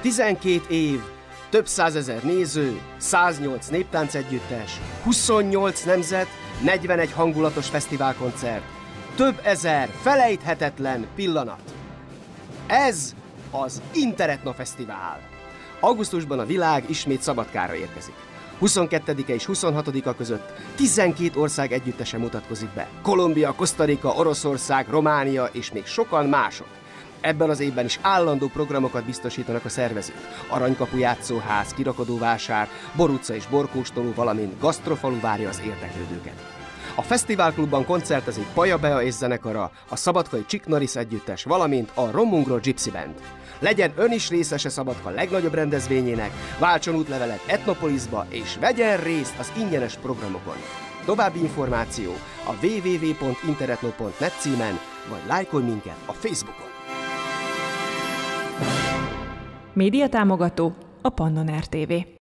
12 év, több százezer néző, 108 néptánc együttes, 28 nemzet, 41 hangulatos fesztiválkoncert, több ezer felejthetetlen pillanat. Ez az Interetno Fesztivál. Augusztusban a világ ismét Szabadkára érkezik. 22-e és 26-a között 12 ország együttese mutatkozik be. Kolumbia, Kosztarika, Oroszország, Románia és még sokan mások. Ebben az évben is állandó programokat biztosítanak a szervezők. Aranykapu játszóház, kirakodóvásár, Boruca és Borkóstoló, valamint Gasztrofalu várja az érdeklődőket. A fesztiválklubban koncertezik Paja Bea és zenekara, a Szabadkai Csiknaris együttes, valamint a Romungro Gypsy Band. Legyen ön is részese Szabadka legnagyobb rendezvényének, váltson útlevelet Etnopolisba és vegyen részt az ingyenes programokon. További információ a www.interetno.net címen, vagy lájkolj minket a Facebookon. Média támogató a Pannon RTV.